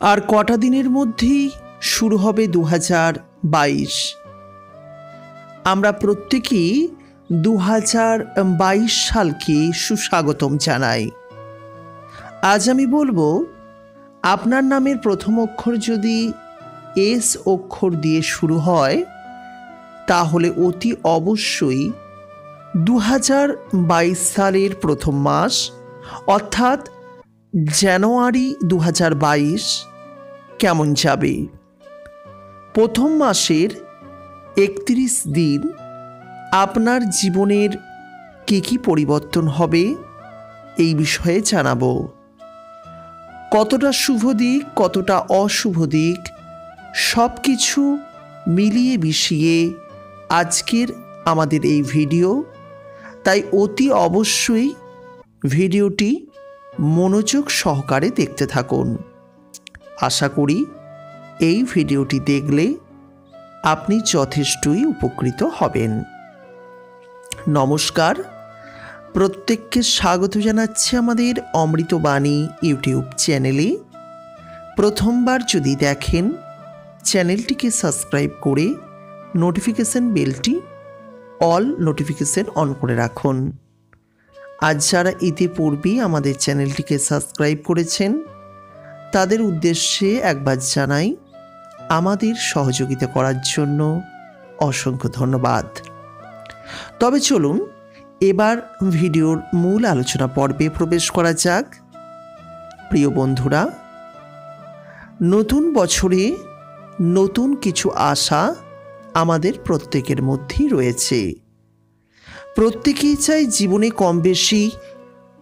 আর কটা দিনের মধ্যেই শুরু হবে দু হাজার বাইশ। আমরা প্রত্যেকেই দু হাজার বাইশ সালকে সুস্বাগতম জানাই। আজ আমি বলব, আপনার নামের প্রথম অক্ষর যদি এস অক্ষর দিয়ে শুরু হয়, তাহলে অতি অবশ্যই দু হাজার বাইশ সালের প্রথম মাস, অর্থাৎ জানুয়ারি দু হাজার বাইশ কেমন যাবে? প্রথম মাসের একত্রিশ দিন আপনার জীবনের কী কী পরিবর্তন হবে এই বিষয়ে জানাব। কতটা শুভ দিক, কতটা অশুভ দিক সব কিছু মিলিয়ে মিশিয়ে আজকের আমাদের এই ভিডিও। তাই অতি অবশ্যই ভিডিওটি মনোযোগ সহকারে দেখতে থাকুন। আশা করি এই ভিডিওটি দেখলে আপনি যথেষ্টই উপকৃত হবেন। নমস্কার। প্রত্যেককে স্বাগত জানাচ্ছি আমাদের অমৃতবাণী ইউটিউব চ্যানেলে। প্রথমবার যদি দেখেন, চ্যানেলটিকে সাবস্ক্রাইব করে নোটিফিকেশান বেলটি অল নোটিফিকেশান অন করে রাখুন। আজ যারা ইতিপূর্বেই আমাদের চ্যানেলটিকে সাবস্ক্রাইব করেছেন, তাদের উদ্দেশ্যে একবার জানাই, আমাদের সহযোগিতা করার জন্য অসংখ্য ধন্যবাদ। তবে চলুন, এবার ভিডিওর মূল আলোচনা পর্বে প্রবেশ করা যাক। প্রিয় বন্ধুরা, নতুন বছরে নতুন কিছু আশা আমাদের প্রত্যেকের মধ্যেই রয়েছে। প্রত্যেকেই চাই জীবনে কম বেশি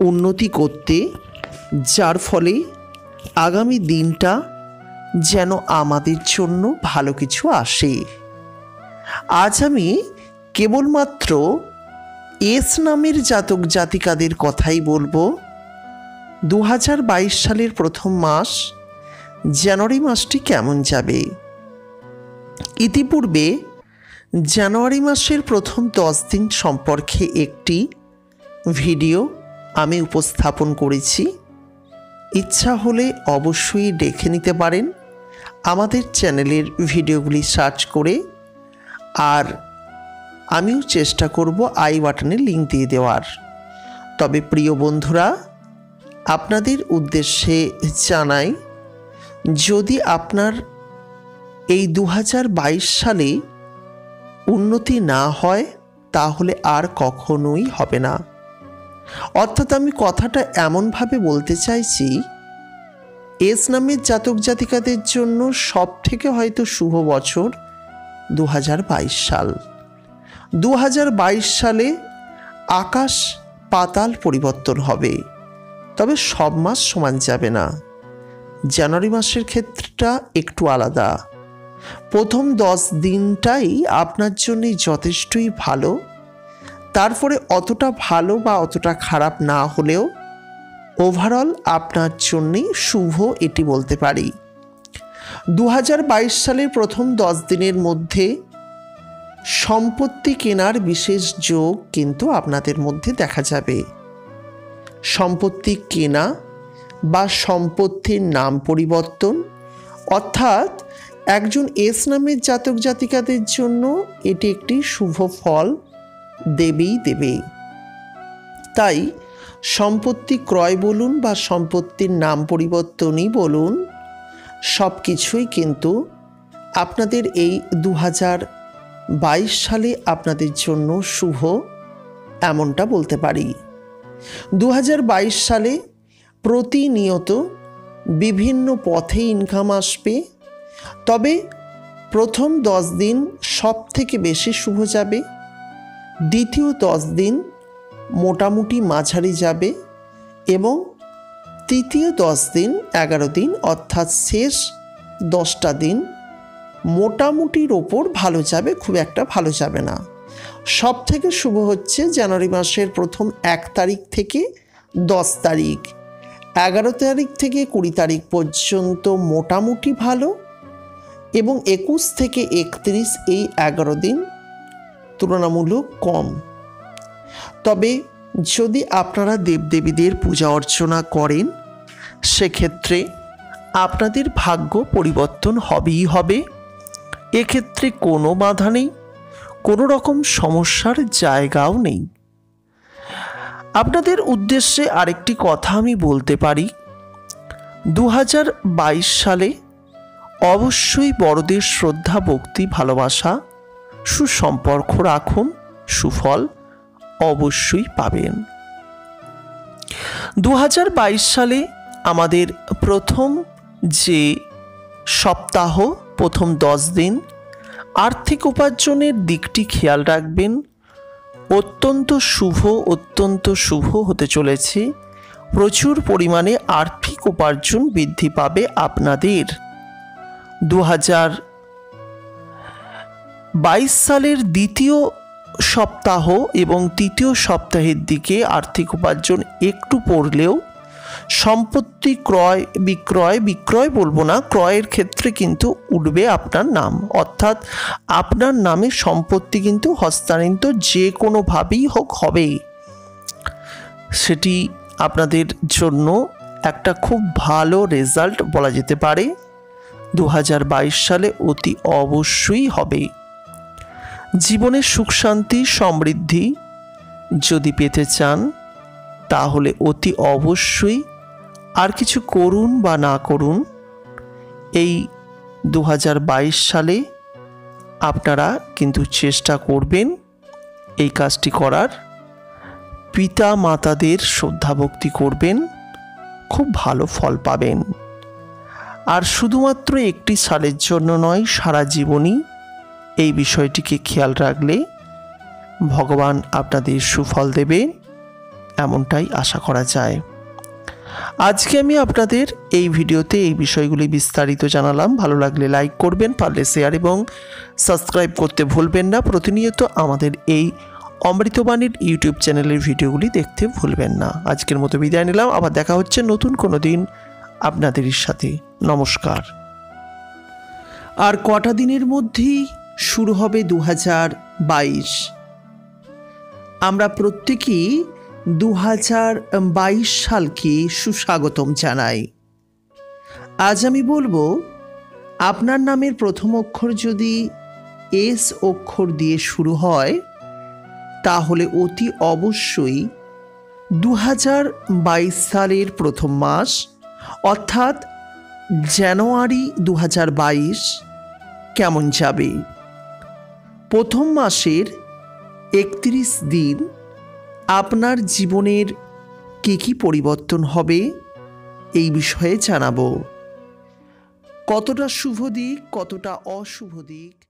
উন্নতি করতে, যার ফলে আগামী দিনটা যেন আমাদের জন্য ভালো কিছু আসে। আজ আমি কেবলমাত্র এস নামের জাতক জাতিকাদের কথাই বলব। দু হাজার বাইশ সালের প্রথম মাস, জানুয়ারি মাসটি কেমন যাবে? ইতিপূর্বে জানুয়ারি মাসের প্রথম দশ দিন সম্পর্কে একটি ভিডিও আমি উপস্থাপন করেছি। ইচ্ছা হলে অবশ্যই দেখে নিতে পারেন। আমাদের চ্যানেলের ভিডিওগুলি সার্চ করে আর আমিও চেষ্টা করব আই বাটনে লিঙ্ক দিয়ে দেওয়ার। তবে প্রিয় বন্ধুরা, আপনাদের উদ্দেশ্যে জানাই, যদি আপনার এই দু হাজার বাইশ সালে উন্নতি না হয়, তাহলে আর কখনোই হবে না। অর্থাৎ আমি কথাটা এমনভাবে বলতে চাইছি, এস নামের জাতক জাতিকাদের জন্য সব থেকে হয়তো শুভ বছর দু হাজার বাইশ সাল। দু হাজার বাইশ সালে আকাশ পাতাল পরিবর্তন হবে, তবে সব মাস সমান যাবে না। জানুয়ারি মাসের ক্ষেত্রটা একটু আলাদা। প্রথম দশ দিনটাই আপনার জন্যই যথেষ্টই ভালো। তারপরে অতটা ভালো বা অতটা খারাপ না হলেও ওভারঅল আপনার জন্যেই শুভ এটি বলতে পারি। দু হাজার বাইশ সালের প্রথম দশ দিনের মধ্যে সম্পত্তি কেনার বিশেষ যোগ কিন্তু আপনাদের মধ্যে দেখা যাবে। সম্পত্তি কেনা বা সম্পত্তির নাম পরিবর্তন, অর্থাৎ একজন এস নামের জাতক জাতিকাদের জন্য এটি একটি শুভ ফল, দেবেই দেবে তাই সম্পত্তি ক্রয় বলুন বা সম্পত্তির নাম পরিবর্তনই বলুন সব কিছুই কিন্তু আপনাদের এই দু বাইশ সালে আপনাদের জন্য শুভ, এমনটা বলতে পারি। দু হাজার বাইশ সালে প্রতিনিয়ত বিভিন্ন পথে ইনকাম আসবে তবে প্রথম দশ দিন সব থেকে বেশি শুভ যাবে। দ্বিতীয় দশ দিন মোটামুটি মাঝারি যাবে এবং তৃতীয় দশ দিন এগারো দিন অর্থাৎ শেষ দশটা দিন মোটামুটির ওপর ভালো যাবে, খুব একটা ভালো যাবে না। সব থেকে শুভ হচ্ছে জানুয়ারি মাসের প্রথম এক তারিখ থেকে দশ তারিখ। এগারো তারিখ থেকে কুড়ি তারিখ পর্যন্ত মোটামুটি ভালো এবং একুশ থেকে একত্রিশ এই এগারো দিন তুলনামূলক কম। তবে যদি আপনারা দেবদেবীদের পূজা অর্চনা করেন, সেক্ষেত্রে আপনাদের ভাগ্য পরিবর্তন হবেই হবে। এক্ষেত্রে কোনো বাধা নেই, কোনো রকম সমস্যার জায়গাও নেই। আপনাদের উদ্দেশ্যে আরেকটি কথা আমি বলতে পারি। দু হাজার বাইশ সালে অবশ্যই বড়দের শ্রদ্ধা, ভক্তি, ভালোবাসা, সুসম্পর্ক রাখুন, সুফল অবশ্যই পাবেন। দু হাজার বাইশ সালে আমাদের প্রথম যে সপ্তাহ, প্রথম দশ দিন, আর্থিক উপার্জনের দিকটি খেয়াল রাখবেন। অত্যন্ত শুভ অত্যন্ত শুভ হতে চলেছে। প্রচুর পরিমাণে আর্থিক উপার্জন বৃদ্ধি পাবে আপনাদের। দু হাজার বাইশ সালের দ্বিতীয় সপ্তাহ এবং তৃতীয় সপ্তাহের দিকে আর্থিক উপার্জন একটু পড়লেও সম্পত্তি ক্রয়, বিক্রয় বিক্রয় বলব না, ক্রয়ের ক্ষেত্রে কিন্তু উঠবে আপনার নাম। অর্থাৎ আপনার নামে সম্পত্তি কিন্তু হস্তান্তরিত যে কোনোভাবেই হোক হবেই। সেটি আপনাদের জন্য একটা খুব ভালো রেজাল্ট বলা যেতে পারে। দু হাজার বাইশ সালে অতি অবশ্যই হবে। জীবনে সুখ, শান্তি, সমৃদ্ধি যদি পেতে চান, তাহলে অতি অবশ্যই আর কিছু করুন বা না করুন, এই দু হাজার বাইশ সালে আপনারা কিন্তু চেষ্টা করবেন এই কাজটি করার। পিতা মাতাদের শ্রদ্ধাভক্তি করবেন, খুব ভালো ফল পাবেন। আর শুধুমাত্র একটি সালের জন্য নয়, সারা জীবনই এই বিষয়টিকে খেয়াল রাখলে ভগবান আপনাদের সুফল দেবে, এমনটাই আশা করা যায়। আজকে আমি আপনাদের এই ভিডিওতে এই বিষয়গুলি বিস্তারিত জানালাম। ভালো লাগলে লাইক করবেন, পারলে শেয়ার এবং সাবস্ক্রাইব করতে ভুলবেন না। প্রতিনিয়ত আমাদের এই অমৃতবাণীর ইউটিউব চ্যানেলের ভিডিওগুলি দেখতে ভুলবেন না। আজকের মতো বিদায় নিলাম। আবার দেখা হচ্ছে নতুন কোনো দিন। আপনাদের সাথে। নমস্কার। আর কটা দিনের মধ্যেই শুরু হবে দু হাজার বাইশ। আমরা প্রত্যেকেই দু হাজার বাইশ সালকে সুস্বাগতম জানাই। আজ আমি বলব, আপনার নামের প্রথম অক্ষর যদি এস অক্ষর দিয়ে শুরু হয়, তাহলে অতি অবশ্যই দু হাজার বাইশ সালের প্রথম মাস অর্থাৎ জানুয়ারি দু হাজার বাইশ কেমন যাবে? প্রথম মাসের একত্রিশ দিন আপনার জীবনের কী কী পরিবর্তন হবে এই বিষয়ে জানাব। কতটা শুভ দিক, কতটা অশুভ দিক